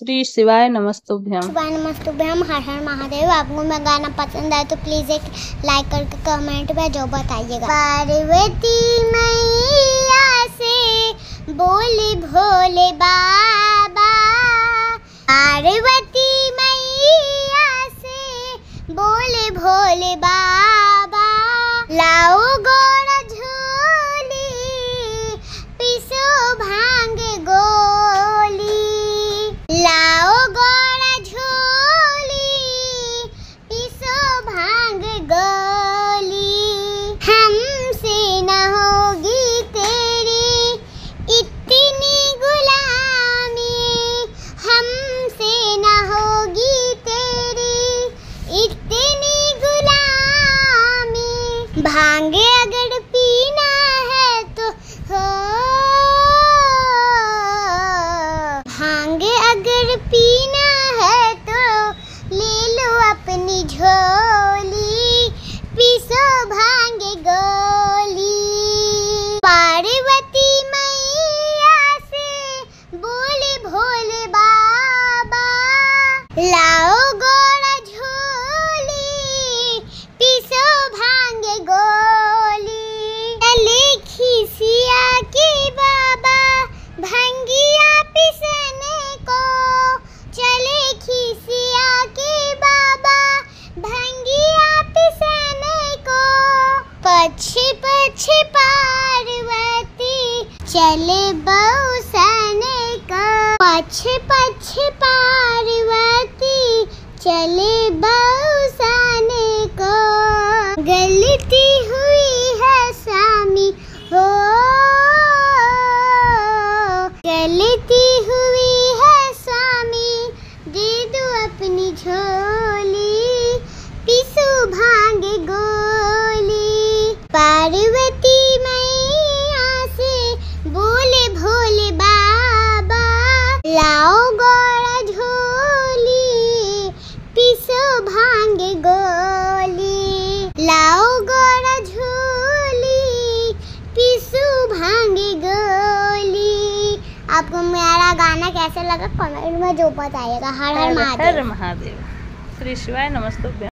श्री शिवाय नमस्तुभ्यम। शिवाय नमस्तुभ्यम, हर हर महादेव। आपको मैं गाना पसंद आए तो प्लीज़ एक लाइक करके कमेंट में जो बताइएगा। पार्वती मैया से बोले भोले बाबा। पार्वती मैया से बोले भोले बाबा। लाओ झोली पिसो भांगे गोली। पार्वती मैया से बोले भोले बाबा पछे पक्षी पार्वती। चले बहु सने का पक्षी पक्षी पार्वती। पार्वती मैया से बोले भोले बाबा लाओ गोरा झोली पिसो भाँग गोली। लाओ गोरा झोली पिसु भाँग गोली। आपको मेरा गाना कैसा लगा? कमेंट में जो बताइएगा। हर हर महादेव। हर महादेव। श्री शिवाय नमस्तुभ्यम।